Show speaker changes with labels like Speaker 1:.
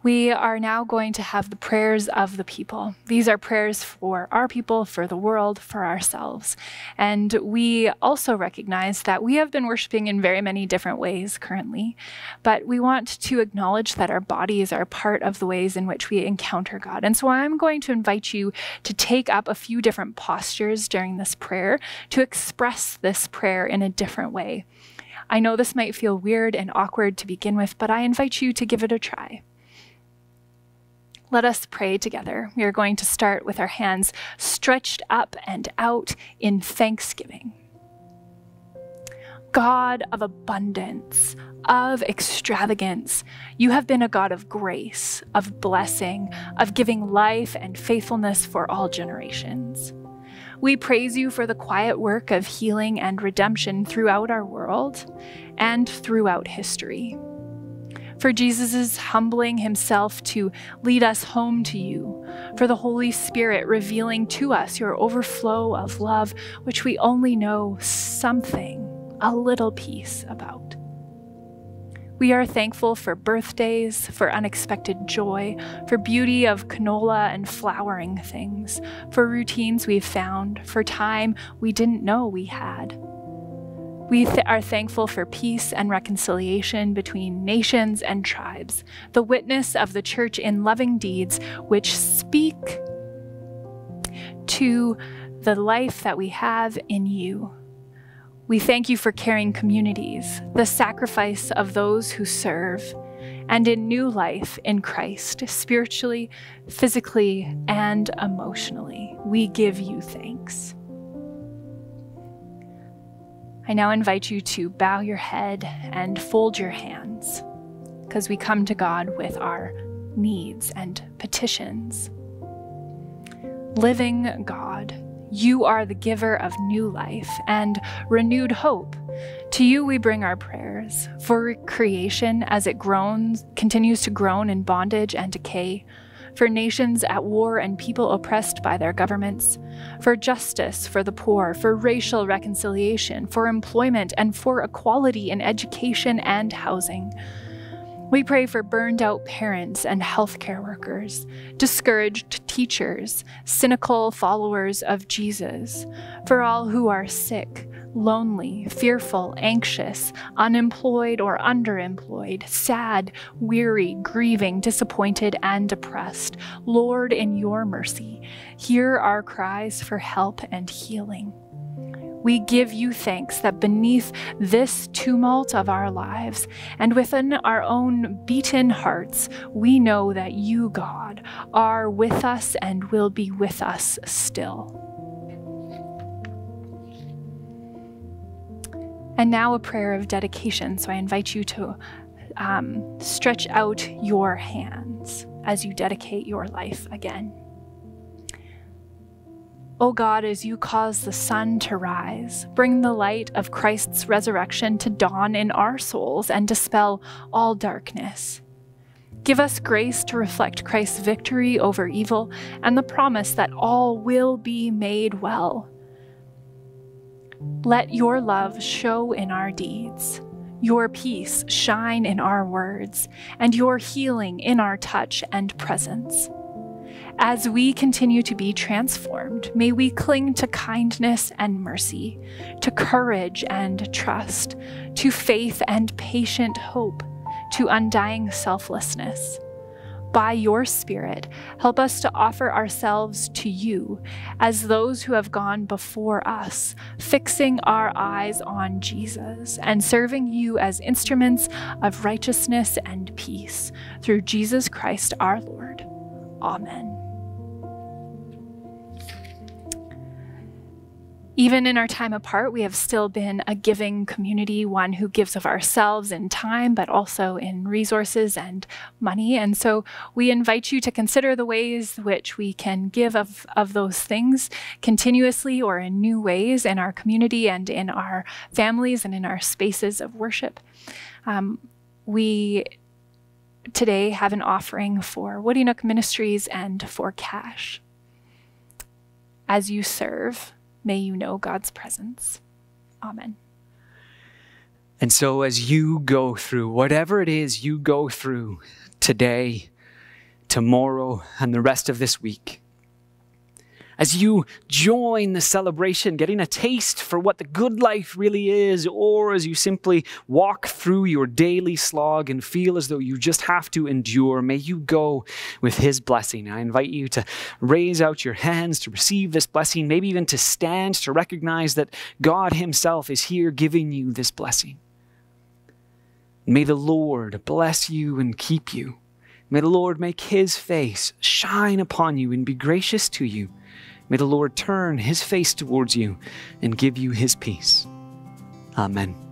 Speaker 1: We are now going to have the prayers of the people. These are prayers for our people, for the world, for ourselves. And we also recognize that we have been worshiping in very many different ways currently, but we want to acknowledge that our bodies are part of the ways in which we encounter God. And so I'm going to invite you to take up a few different postures during this prayer to express this prayer in a different way. I know this might feel weird and awkward to begin with, but I invite you to give it a try. Let us pray together. We are going to start with our hands stretched up and out in thanksgiving. God of abundance, of extravagance, you have been a God of grace, of blessing, of giving life and faithfulness for all generations. We praise you for the quiet work of healing and redemption throughout our world and throughout history for Jesus' humbling himself to lead us home to you, for the Holy Spirit revealing to us your overflow of love, which we only know something, a little piece about. We are thankful for birthdays, for unexpected joy, for beauty of canola and flowering things, for routines we've found, for time we didn't know we had. We th- are thankful for peace and reconciliation between nations and tribes, the witness of the church in loving deeds which speak to the life that we have in you. We thank you for caring communities, the sacrifice of those who serve, and in new life in Christ, spiritually, physically, and emotionally. We give you thanks. I now invite you to bow your head and fold your hands because we come to God with our needs and petitions. Living God, you are the giver of new life and renewed hope. To you we bring our prayers for creation as it groans, continues to groan in bondage and decay for nations at war and people oppressed by their governments, for justice for the poor, for racial reconciliation, for employment, and for equality in education and housing. We pray for burned out parents and healthcare workers, discouraged teachers, cynical followers of Jesus, for all who are sick, lonely, fearful, anxious, unemployed or underemployed, sad, weary, grieving, disappointed, and depressed. Lord, in your mercy, hear our cries for help and healing. We give you thanks that beneath this tumult of our lives and within our own beaten hearts, we know that you, God, are with us and will be with us still. And now a prayer of dedication. So I invite you to um, stretch out your hands as you dedicate your life again. O God, as you cause the sun to rise, bring the light of Christ's resurrection to dawn in our souls and dispel all darkness. Give us grace to reflect Christ's victory over evil and the promise that all will be made well. Let your love show in our deeds, your peace shine in our words, and your healing in our touch and presence. As we continue to be transformed, may we cling to kindness and mercy, to courage and trust, to faith and patient hope, to undying selflessness by your Spirit, help us to offer ourselves to you as those who have gone before us, fixing our eyes on Jesus and serving you as instruments of righteousness and peace through Jesus Christ our Lord. Amen. Even in our time apart, we have still been a giving community, one who gives of ourselves in time, but also in resources and money. And so we invite you to consider the ways which we can give of, of those things continuously or in new ways in our community and in our families and in our spaces of worship. Um, we today have an offering for Woody Nook Ministries and for cash. As you serve, May you know God's presence. Amen.
Speaker 2: And so, as you go through whatever it is you go through today, tomorrow and the rest of this week as you join the celebration, getting a taste for what the good life really is, or as you simply walk through your daily slog and feel as though you just have to endure, may you go with His blessing. I invite you to raise out your hands to receive this blessing, maybe even to stand to recognize that God Himself is here giving you this blessing. May the Lord bless you and keep you. May the Lord make his face shine upon you and be gracious to you. May the Lord turn his face towards you and give you his peace. Amen.